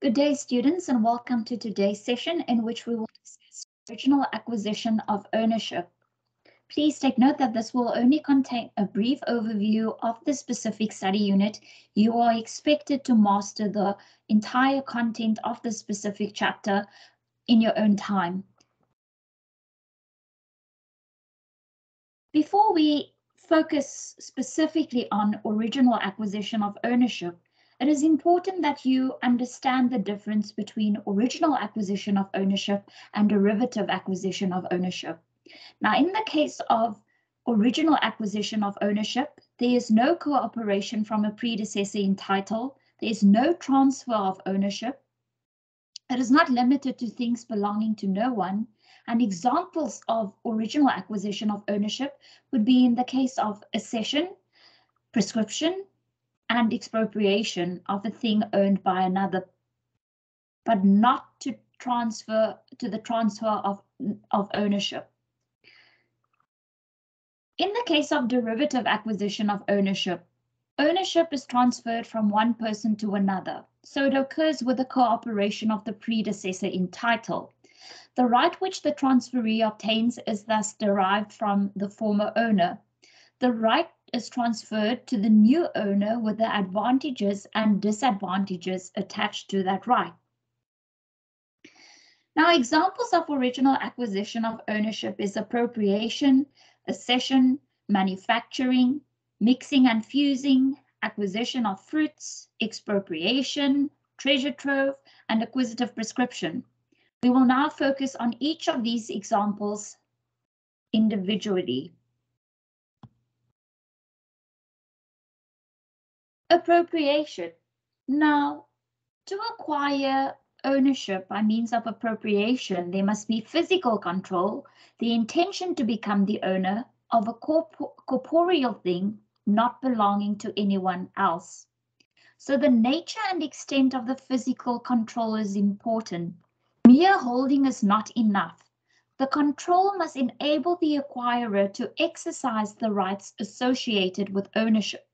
Good day, students, and welcome to today's session in which we will discuss original acquisition of ownership. Please take note that this will only contain a brief overview of the specific study unit. You are expected to master the entire content of the specific chapter in your own time. Before we focus specifically on original acquisition of ownership, it is important that you understand the difference between original acquisition of ownership and derivative acquisition of ownership. Now, in the case of original acquisition of ownership, there is no cooperation from a predecessor in title. There is no transfer of ownership. It is not limited to things belonging to no one. And examples of original acquisition of ownership would be in the case of accession, prescription, and expropriation of a thing owned by another, but not to transfer to the transfer of, of ownership. In the case of derivative acquisition of ownership, ownership is transferred from one person to another, so it occurs with the cooperation of the predecessor in title. The right which the transferee obtains is thus derived from the former owner. The right is transferred to the new owner with the advantages and disadvantages attached to that right. Now, examples of original acquisition of ownership is appropriation, accession, manufacturing, mixing and fusing, acquisition of fruits, expropriation, treasure trove, and acquisitive prescription. We will now focus on each of these examples individually. Appropriation. Now, to acquire ownership by means of appropriation, there must be physical control, the intention to become the owner of a corporeal thing not belonging to anyone else. So the nature and extent of the physical control is important. Mere holding is not enough. The control must enable the acquirer to exercise the rights associated with ownership.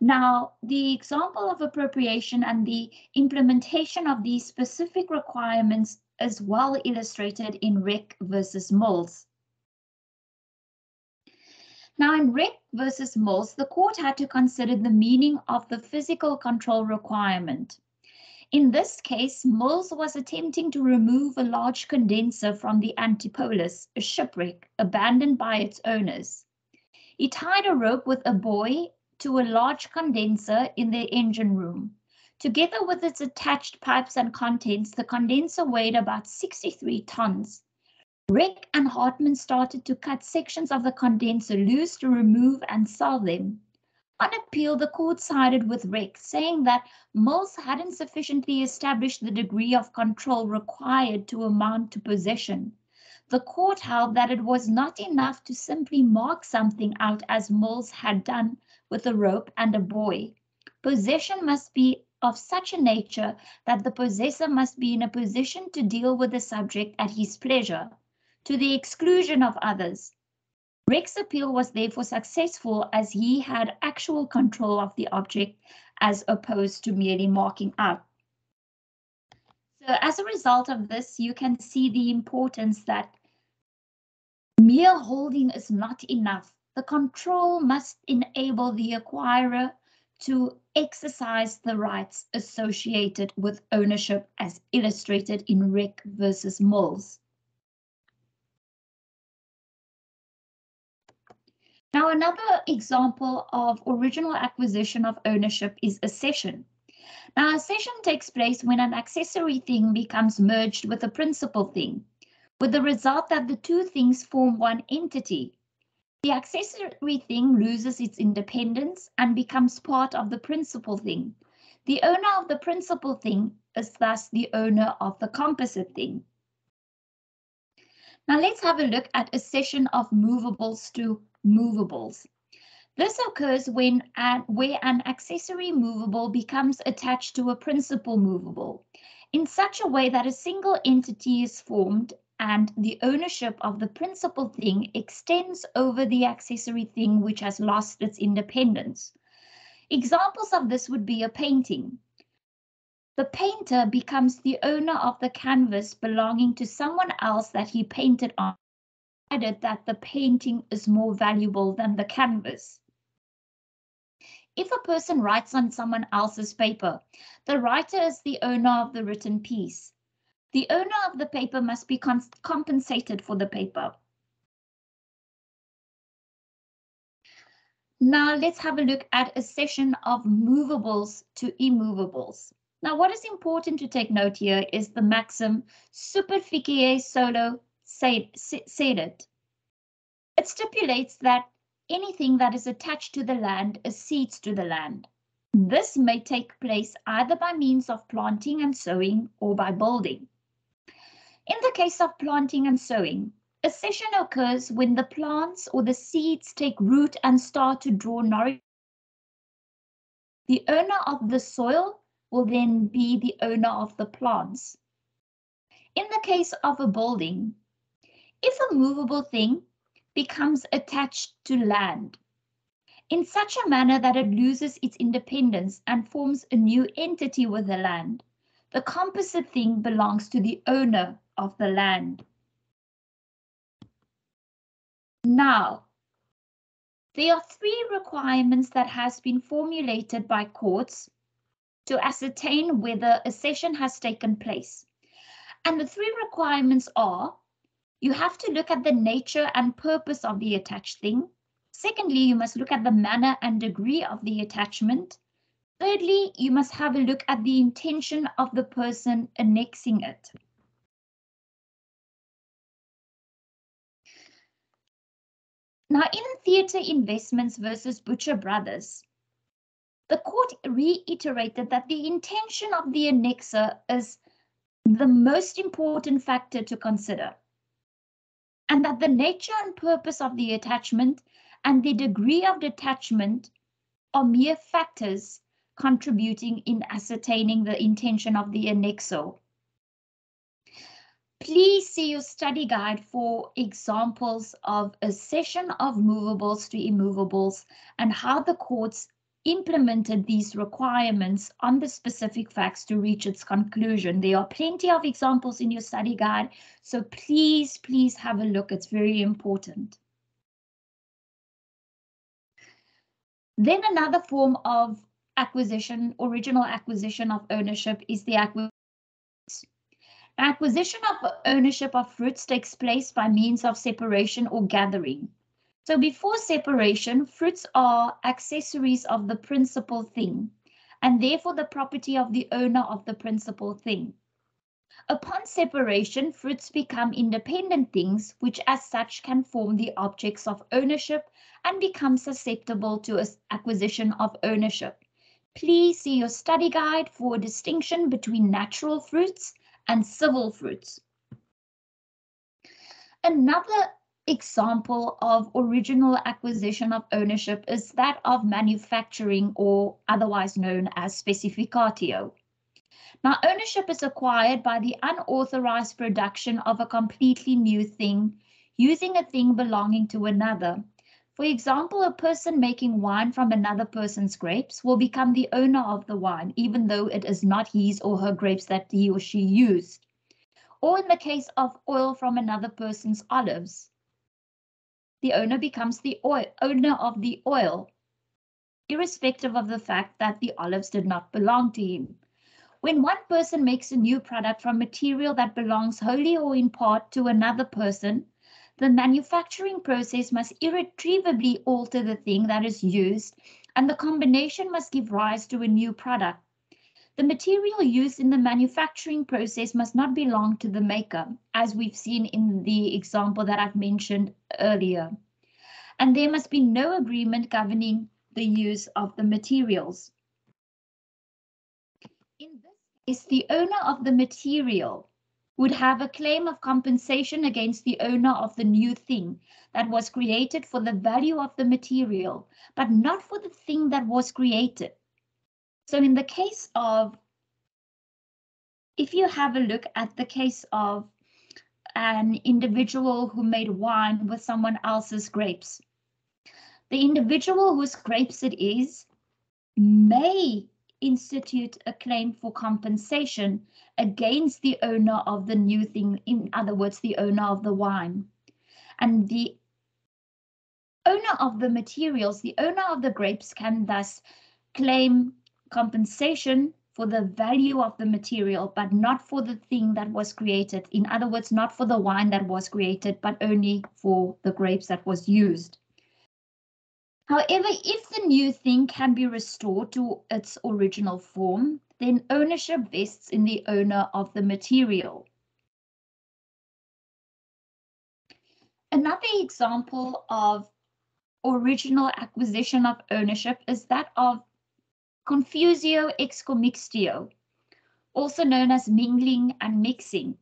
Now, the example of appropriation and the implementation of these specific requirements is well illustrated in Reck versus Mills. Now, in Reck versus Mills, the court had to consider the meaning of the physical control requirement. In this case, Mills was attempting to remove a large condenser from the Antipolis, a shipwreck abandoned by its owners. He tied a rope with a buoy to a large condenser in the engine room. Together with its attached pipes and contents, the condenser weighed about 63 tons. Reck and Hartman started to cut sections of the condenser loose to remove and sell them. On appeal, the court sided with Reck, saying that Mills hadn't sufficiently established the degree of control required to amount to possession. The court held that it was not enough to simply mark something out as Mills had done with a rope and a buoy. Possession must be of such a nature that the possessor must be in a position to deal with the subject at his pleasure, to the exclusion of others. Reck's appeal was therefore successful as he had actual control of the object as opposed to merely marking out. So as a result of this, you can see the importance that mere holding is not enough the control must enable the acquirer to exercise the rights associated with ownership as illustrated in Reck versus Mills. Now, another example of original acquisition of ownership is accession. Now, accession takes place when an accessory thing becomes merged with a principal thing, with the result that the two things form one entity, the accessory thing loses its independence and becomes part of the principal thing. The owner of the principal thing is thus the owner of the composite thing. Now let's have a look at accession of movables to movables. This occurs when where an accessory movable becomes attached to a principal movable in such a way that a single entity is formed and the ownership of the principal thing extends over the accessory thing which has lost its independence. Examples of this would be a painting. the painter becomes the owner of the canvas belonging to someone else that he painted on, provided that the painting is more valuable than the canvas. If a person writes on someone else's paper, the writer is the owner of the written piece. The owner of the paper must be compensated for the paper. Now let's have a look at accession of movables to immovables. Now what is important to take note here is the maxim superficie solo cedit. It stipulates that anything that is attached to the land accedes to the land. This may take place either by means of planting and sowing or by building. In the case of planting and sowing, Accession occurs when the plants or the seeds take root and start to draw nourishment. The owner of the soil will then be the owner of the plants. In the case of a building, if a movable thing becomes attached to land in such a manner that it loses its independence and forms a new entity with the land, the composite thing belongs to the owner of the land. Now, there are three requirements that has been formulated by courts to ascertain whether accession has taken place. And the three requirements are, you have to look at the nature and purpose of the attached thing. Secondly, you must look at the manner and degree of the attachment. Thirdly, you must have a look at the intention of the person annexing it. Now, in theatre investments versus Butcher Brothers, the court reiterated that the intention of the annexer is the most important factor to consider, and that the nature and purpose of the attachment and the degree of detachment are mere factors contributing in ascertaining the intention of the annexor. Please see your study guide for examples of accession of movables to immovables and how the courts implemented these requirements on the specific facts to reach its conclusion. There are plenty of examples in your study guide, so please, please have a look. It's very important. Then another form of acquisition, original acquisition of ownership is the acquisition Acquisition of ownership of fruits takes place by means of separation or gathering. So before separation, fruits are accessories of the principal thing, and therefore the property of the owner of the principal thing. Upon separation, fruits become independent things, which as such can form the objects of ownership and become susceptible to acquisition of ownership. Please see your study guide for a distinction between natural fruits and civil fruits. Another example of original acquisition of ownership is that of manufacturing or otherwise known as specificatio. Now, ownership is acquired by the unauthorized production of a completely new thing using a thing belonging to another. For example, a person making wine from another person's grapes will become the owner of the wine, even though it is not his or her grapes that he or she used. Or in the case of oil from another person's olives, the owner becomes the oil, owner of the oil, irrespective of the fact that the olives did not belong to him. When one person makes a new product from material that belongs wholly or in part to another person, the manufacturing process must irretrievably alter the thing that is used, and the combination must give rise to a new product. The material used in the manufacturing process must not belong to the maker, as we've seen in the example that I've mentioned earlier. And there must be no agreement governing the use of the materials. In this case, the owner of the material would have a claim of compensation against the owner of the new thing that was created for the value of the material, but not for the thing that was created. So in the case of, if you have a look at the case of an individual who made wine with someone else's grapes, the individual whose grapes it is may institute a claim for compensation against the owner of the new thing, in other words, the owner of the wine. And the owner of the materials, the owner of the grapes can thus claim compensation for the value of the material, but not for the thing that was created. In other words, not for the wine that was created, but only for the grapes that was used. However, if the new thing can be restored to its original form, then ownership vests in the owner of the material. Another example of original acquisition of ownership is that of confusio ex commixtio, also known as mingling and mixing.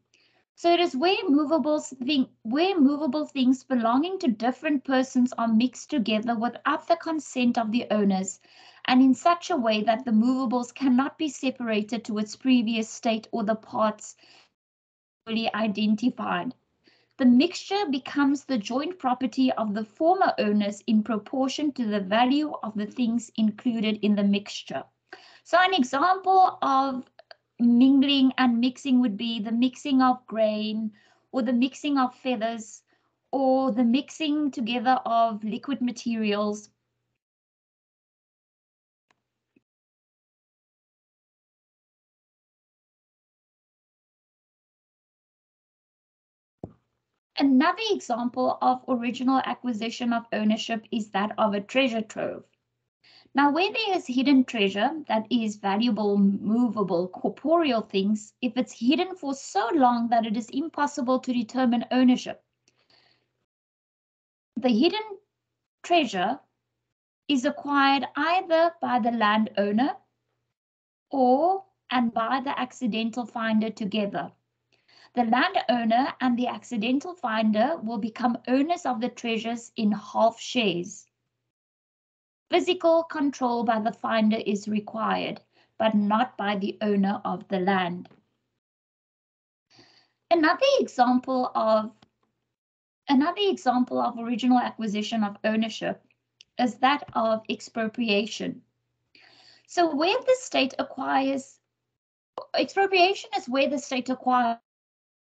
So it is where movable, thing, where movable things belonging to different persons are mixed together without the consent of the owners and in such a way that the movables cannot be separated to its previous state or the parts fully identified. The mixture becomes the joint property of the former owners in proportion to the value of the things included in the mixture. So an example of mingling and mixing would be the mixing of grain or the mixing of feathers or the mixing together of liquid materials Another example of original acquisition of ownership is that of a treasure trove. Now, where there is hidden treasure that is valuable, movable, corporeal things, if it's hidden for so long that it is impossible to determine ownership, the hidden treasure is acquired either by the landowner or and by the accidental finder together. The landowner and the accidental finder will become owners of the treasures in half shares. Physical control by the finder is required, but not by the owner of the land. Another example of another example of original acquisition of ownership is that of expropriation. So where the state acquires expropriation is where the state acquires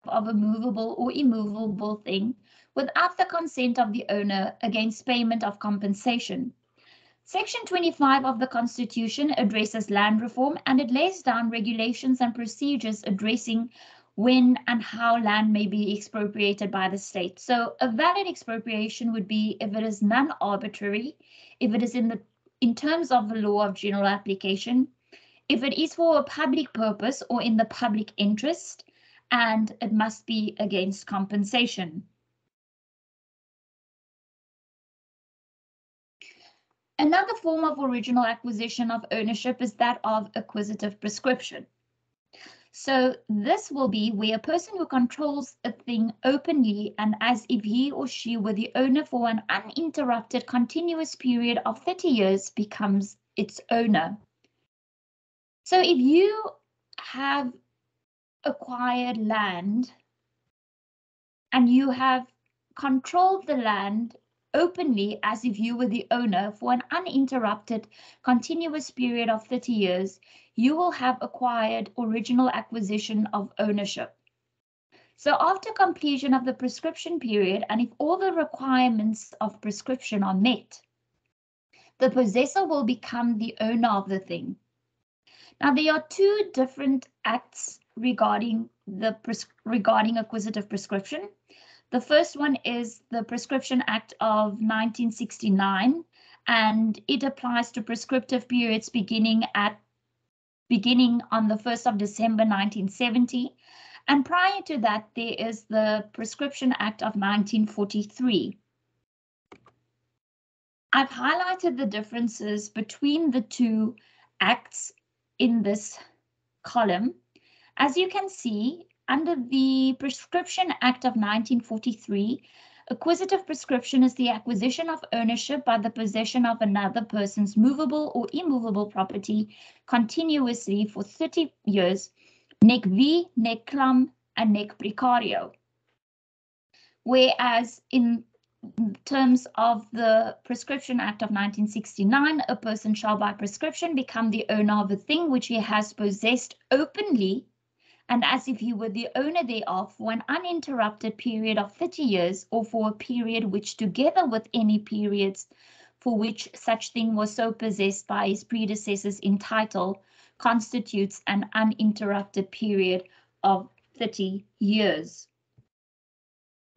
of a movable or immovable thing without the consent of the owner against payment of compensation. Section 25 of the Constitution addresses land reform and it lays down regulations and procedures addressing when and how land may be expropriated by the state. So a valid expropriation would be if it is non-arbitrary, if it is in the in terms of the law of general application, if it is for a public purpose or in the public interest, and it must be against compensation. Another form of original acquisition of ownership is that of acquisitive prescription. So this will be where a person who controls a thing openly and as if he or she were the owner for an uninterrupted continuous period of 30 years becomes its owner. So if you have acquired land and you have controlled the land openly as if you were the owner for an uninterrupted continuous period of 30 years, you will have acquired original acquisition of ownership. So after completion of the prescription period, and if all the requirements of prescription are met, the possessor will become the owner of the thing. Now there are two different acts regarding the regarding acquisitive prescription. The first one is the Prescription Act of 1969, and it applies to prescriptive periods beginning at beginning on the 1st of December 1970. And prior to that, there is the Prescription Act of 1943. I've highlighted the differences between the two acts in this column. As you can see, under the Prescription Act of 1943, acquisitive prescription is the acquisition of ownership by the possession of another person's movable or immovable property continuously for 30 years, nec vi, nec clam, and nec precario. Whereas in terms of the Prescription Act of 1969, a person shall by prescription become the owner of a thing which he has possessed openly and as if he were the owner thereof for an uninterrupted period of 30 years or for a period which together with any periods for which such thing was so possessed by his predecessors in title constitutes an uninterrupted period of 30 years.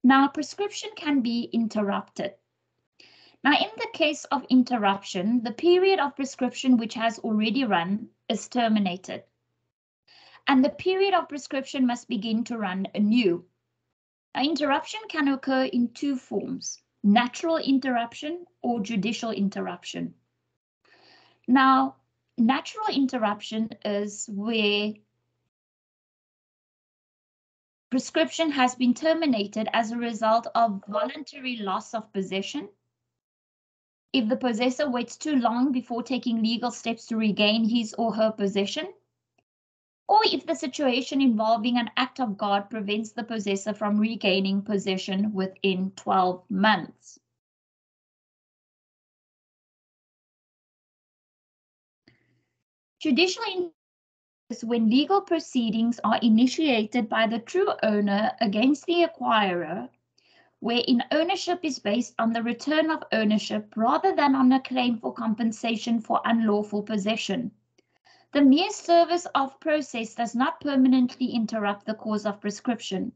Now, prescription can be interrupted. Now, in the case of interruption, the period of prescription which has already run is terminated. And the period of prescription must begin to run anew. Now, interruption can occur in two forms, natural interruption or judicial interruption. Now, natural interruption is where prescription has been terminated as a result of voluntary loss of possession. If the possessor waits too long before taking legal steps to regain his or her possession, or if the situation involving an act of God prevents the possessor from regaining possession within 12 months. Judicial is when legal proceedings are initiated by the true owner against the acquirer, wherein ownership is based on the return of ownership rather than on a claim for compensation for unlawful possession. The mere service of process does not permanently interrupt the cause of prescription.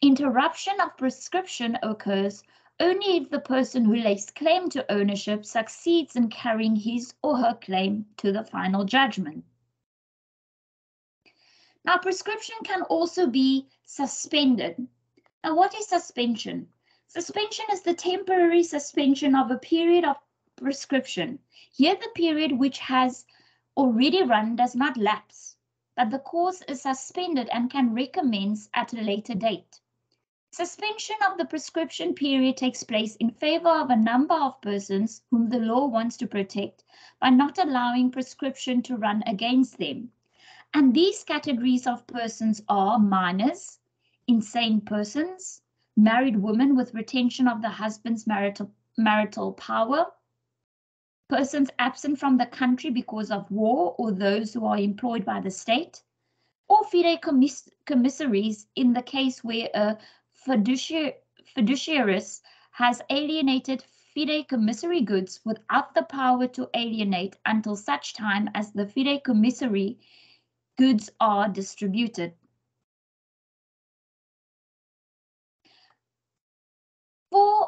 Interruption of prescription occurs only if the person who lays claim to ownership succeeds in carrying his or her claim to the final judgment. Now, prescription can also be suspended. Now, what is suspension? Suspension is the temporary suspension of a period of prescription. Here, the period which has already run does not lapse, but the course is suspended and can recommence at a later date. Suspension of the prescription period takes place in favor of a number of persons whom the law wants to protect by not allowing prescription to run against them. And these categories of persons are minors, insane persons, married women with retention of the husband's marital, marital power, persons absent from the country because of war or those who are employed by the state, or fideicommissaries in the case where a fiduciar fiduciaris has alienated fideicommissory goods without the power to alienate until such time as the fideicommissory goods are distributed.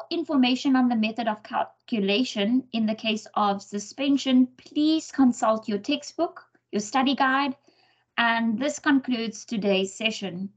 Information on the method of calculation in the case of suspension, please consult your textbook, your study guide, and this concludes today's session.